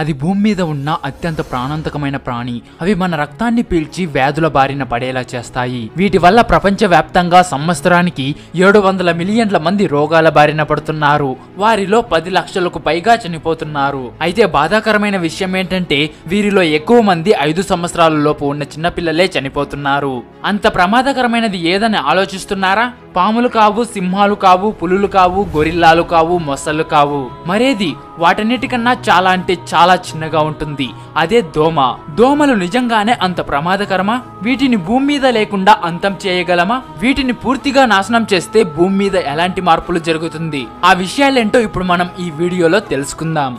అది భూమి మీద ఉన్న అత్యంత ప్రాణాంతకమైన ప్రాణి. అవి మన రక్తాన్ని పీల్చి వ్యాధుల బారిన పడేలా చేస్తాయి. వీటి వల్ల ప్రపంచ వ్యాప్తంగా సంవత్సరానికి ఏడు వందల మిలియన్ల మంది రోగాల బారిన పడుతున్నారు. వారిలో పది లక్షలకు పైగా చనిపోతున్నారు. అయితే బాధాకరమైన విషయం ఏంటంటే వీరిలో ఎక్కువ మంది ఐదు సంవత్సరాల లోపు ఉన్న చిన్నపిల్లలే చనిపోతున్నారు. అంత ప్రమాదకరమైనది ఏదని ఆలోచిస్తున్నారా? పాములు కావు సింహాలు కావు పులులు కావు గొరిల్లాలు కావు మొసళ్ళు కావు. మరేది? వాటన్నిటికన్నా చాలా అంటే చాలా చిన్నగా ఉంటుంది. అదే దోమ. దోమలు నిజంగానే అంత ప్రమాదకరమా? వీటిని భూమి మీద లేకుండా అంతం చేయగలమా? వీటిని పూర్తిగా నాశనం చేస్తే భూమి మీద ఎలాంటి మార్పులు జరుగుతుంది? ఆ విషయాలేంటో ఇప్పుడు మనం ఈ వీడియోలో తెలుసుకుందాం.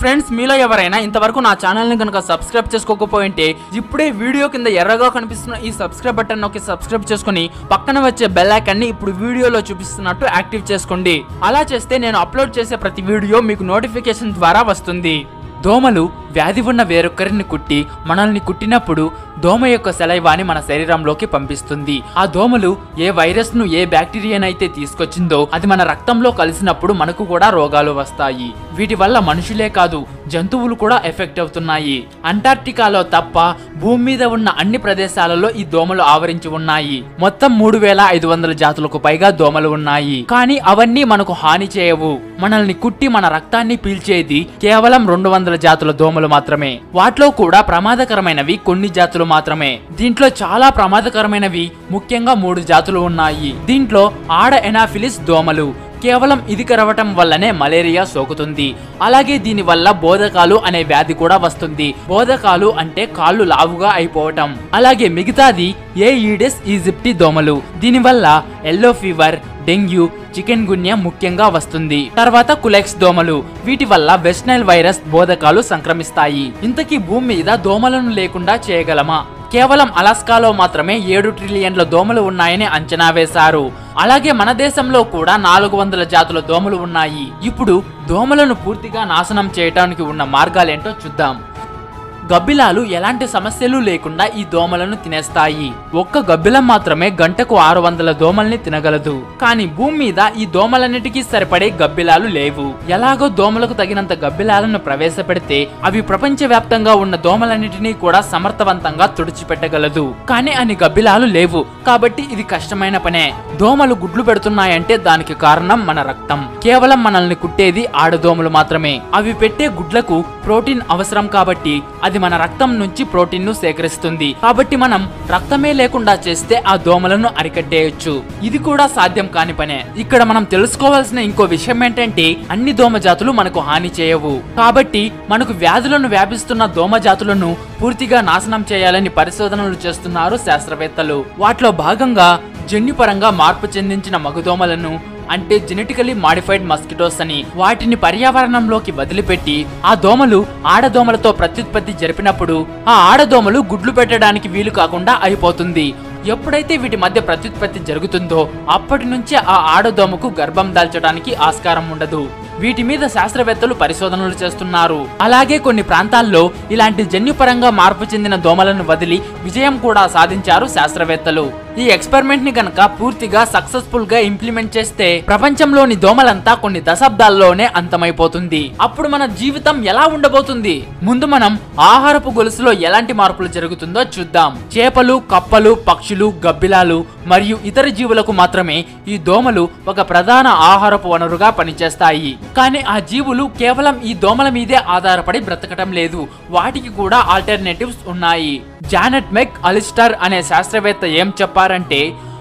ఫ్రెండ్స్ మీలో ఎవరైనా ఇంతవరకు నా ఛానల్ని కనుక సబ్స్క్రైబ్ చేసుకోకపోయింటే ఇప్పుడే వీడియో కింద ఎర్రగా కనిపిస్తున్న ఈ సబ్స్క్రైబ్ బటన్ నొక్కి సబ్స్క్రైబ్ చేసుకుని పక్కన వచ్చే బెల్ ఐకాన్ని ఇప్పుడు వీడియోలో చూపిస్తున్నట్టు యాక్టివ్ చేసుకోండి. అలా చేస్తే నేను అప్లోడ్ చేసే ప్రతి వీడియో మీకు నోటిఫికేషన్ ద్వారా వస్తుంది. దోమలు వ్యాధి ఉన్న వేరొకరిని కుట్టి మనల్ని కుట్టినప్పుడు దోమ యొక్క సెలైవాని మన శరీరంలోకి పంపిస్తుంది. ఆ దోమలు ఏ వైరస్ను ఏ బ్యాక్టీరియానైతే తీసుకొచ్చిందో అది మన రక్తంలో కలిసినప్పుడు మనకు కూడా రోగాలు వస్తాయి. వీటి వల్ల మనుషులే కాదు జంతువులు కూడా ఎఫెక్ట్ అవుతున్నాయి. అంటార్క్టికాలో తప్ప భూమి మీద ఉన్న అన్ని ప్రదేశాలలో ఈ దోమలు ఆవరించి ఉన్నాయి. మొత్తం మూడు వేల ఐదు వందల జాతులకు పైగా దోమలు ఉన్నాయి. కానీ అవన్నీ మనకు హాని చేయవు. మనల్ని కుట్టి మన రక్తాన్ని పీల్చేది కేవలం రెండు వందల జాతుల దోమలు మాత్రమే. వాటిలో కూడా ప్రమాదకరమైనవి కొన్ని జాతులు మాత్రమే. దీంట్లో చాలా ప్రమాదకరమైనవి ముఖ్యంగా మూడు జాతులు ఉన్నాయి. దీంట్లో ఆడ ఎనాఫిలిస్ దోమలు. కేవలం ఇది కరవటం వల్లనే మలేరియా సోకుతుంది. అలాగే దీని వల్ల బోధకాలు అనే వ్యాధి కూడా వస్తుంది. బోధకాలు అంటే కాళ్ళు లావుగా అయిపోవటం. అలాగే మిగతాది ఏ ఈడెస్ ఈజిప్టి దోమలు. దీనివల్ల yellow fever dengue chikungunya ముఖ్యంగా వస్తుంది. తర్వాత కులెక్స్ దోమలు. వీటి వల్ల వెస్టైల్ వైరస్ బోధకాలు సంక్రమిస్తాయి. ఇంతకీ భూమి మీద దోమలను లేకుండా చేయగలమా? కేవలం అలాస్కాలో మాత్రమే ఏడు ట్రిలియన్ల దోమలు ఉన్నాయని అంచనా వేశారు. అలాగే మన దేశంలో కూడా నాలుగు వందల జాతుల దోమలు ఉన్నాయి. ఇప్పుడు దోమలను పూర్తిగా నాశనం చేయడానికి ఉన్న మార్గాలేంటో చూద్దాం. గబ్బిలాలు ఎలాంటి సమస్యలు లేకుండా ఈ దోమలను తినేస్తాయి. ఒక్క గబ్బిలం మాత్రమే గంటకు ఆరు వందల దోమల్ని తినగలదు. కానీ భూమి మీద ఈ దోమలన్నిటికీ సరిపడే గబ్బిలాలు లేవు. ఎలాగో దోమలకు తగినంత గబ్బిలాలను ప్రవేశపెడితే అవి ప్రపంచవ్యాప్తంగా ఉన్న దోమలన్నిటినీ కూడా సమర్థవంతంగా తుడిచిపెట్టగలదు. కానీ అన్ని గబ్బిలాలు లేవు. కాబట్టి ఇది కష్టమైన పనే. దోమలు గుడ్లు పెడుతున్నాయంటే దానికి కారణం మన రక్తం. కేవలం మనల్ని కుట్టేది ఆడదోమలు మాత్రమే. అవి పెట్టే గుడ్లకు ప్రోటీన్ అవసరం కాబట్టి అది మన రక్తం నుంచి ప్రోటీన్ను సేకరిస్తుంది. కాబట్టి మనం రక్తమే లేకుండా చేస్తే ఆ దోమలను అరికట్టేయచ్చు. ఇది కూడా సాధ్యం కాని పనే. ఇక్కడ మనం తెలుసుకోవాల్సిన ఇంకో విషయం ఏంటంటే అన్ని దోమ జాతులు మనకు హాని చేయవు. కాబట్టి మనకు వ్యాధులను వ్యాపిస్తున్న దోమ జాతులను పూర్తిగా నాశనం చేయాలని పరిశోధనలు చేస్తున్నారు శాస్త్రవేత్తలు. వాటిలో భాగంగా జన్యుపరంగా మార్పు చెందించిన మగదోమలను అంటే జెనెటికలీ మాడిఫైడ్ మస్కిటోస్ అని. వాటిని పర్యావరణంలోకి వదిలిపెట్టి ఆ దోమలు ఆడదోమలతో ప్రత్యుత్పత్తి జరిపినప్పుడు ఆ ఆడదోమలు గుడ్లు పెట్టడానికి వీలు కాకుండా అయిపోతుంది. ఎప్పుడైతే వీటి మధ్య ప్రత్యుత్పత్తి జరుగుతుందో అప్పటి నుంచే ఆ ఆడదోమకు గర్భం దాల్చడానికి ఆస్కారం ఉండదు. వీటి మీద శాస్త్రవేత్తలు పరిశోధనలు చేస్తున్నారు. అలాగే కొన్ని ప్రాంతాల్లో ఇలాంటి జన్యుపరంగా మార్పు చెందిన దోమలను వదిలి విజయం కూడా సాధించారు శాస్త్రవేత్తలు. ఈ ఎక్స్పెరిమెంట్ని గనక పూర్తిగా సక్సెస్ఫుల్గా ఇంప్లిమెంట్ చేస్తే ప్రపంచంలోని దోమలంతా కొన్ని దశాబ్దాల్లోనే అంతమైపోతుంది. అప్పుడు మన జీవితం ఎలా ఉండబోతుంది? ముందు మనం ఆహారపు గొలుసులో ఎలాంటి మార్పులు జరుగుతుందో చూద్దాం. చేపలు కప్పలు పక్షులు గబ్బిలాలు మరియు ఇతర జీవులకు మాత్రమే ఈ దోమలు ఒక ప్రధాన ఆహారపు వనరుగా పనిచేస్తాయి. కానీ ఆ జీవులు కేవలం ఈ దోమల మీదే ఆధారపడి బ్రతకటం లేదు. వాటికి కూడా ఆల్టర్నేటివ్స్ ఉన్నాయి. జానెట్ మెక్ అలిస్టర్ అనే శాస్త్రవేత్త ఏం చెప్పారంటే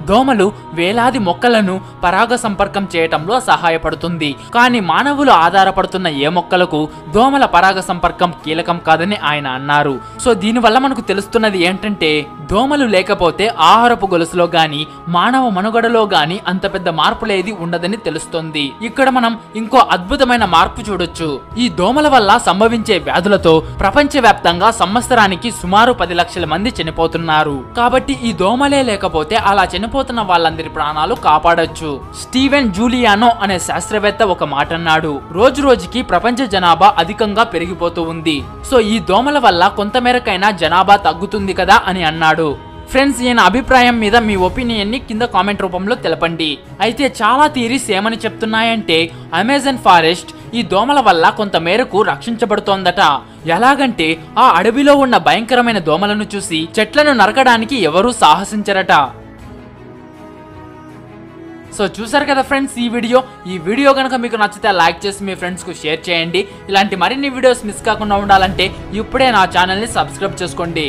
దోమలు వేలాది మొక్కలను పరాగ సంపర్కం చేయటంలో సహాయపడుతుంది. కానీ మానవులు ఆధారపడుతున్న ఏ మొక్కలకు దోమల పరాగ సంపర్కం కీలకం కాదని ఆయన అన్నారు. సో దీనివల్ల మనకు తెలుస్తున్నది ఏంటంటే దోమలు లేకపోతే ఆహారపు గొలుసులో గాని మానవ మనుగడలో గాని అంత పెద్ద మార్పులేది ఉండదని తెలుస్తుంది. ఇక్కడ మనం ఇంకో అద్భుతమైన మార్పు చూడొచ్చు. ఈ దోమల వల్ల సంభవించే వ్యాధులతో ప్రపంచవ్యాప్తంగా సంవత్సరానికి సుమారు పది లక్షల మంది చనిపోతున్నారు. కాబట్టి ఈ దోమలే లేకపోతే అలా చనిపోతున్న వాళ్ళందరి ప్రాణాలు కాపాడొచ్చు. స్టీవెన్ జూలియానో అనే శాస్త్రవేత్త ఒక మాట అన్నాడు రోజు రోజుకి ప్రపంచ జనాభా అధికంగా పెరిగిపోతూ ఉంది. సో ఈ దోమల వల్ల కొంతమేరకైనా జనాభా తగ్గుతుంది కదా అని అన్నాడు. ఫ్రెండ్స్ ఈయన అభిప్రాయం మీద మీ ఒపీనియన్ని కింద కామెంట్ రూపంలో తెలపండి. అయితే చాలా థీరీస్ ఏమని చెప్తున్నాయంటే అమెజాన్ ఫారెస్ట్ ఈ దోమల వల్ల కొంత మేరకు రక్షించబడుతోందట. ఎలాగంటే ఆ అడవిలో ఉన్న భయంకరమైన దోమలను చూసి చెట్లను నరకడానికి ఎవరూ సాహసించరట. సో చూసారు కదా ఫ్రెండ్స్ ఈ వీడియో ఈ వీడియో కనుక మీకు నచ్చితే లైక్ చేసి మీ ఫ్రెండ్స్కు షేర్ చేయండి. ఇలాంటి మరిన్ని వీడియోస్ మిస్ కాకుండా ఉండాలంటే ఇప్పుడే నా ఛానల్ని సబ్స్క్రైబ్ చేసుకోండి.